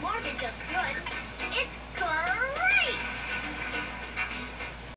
Monica just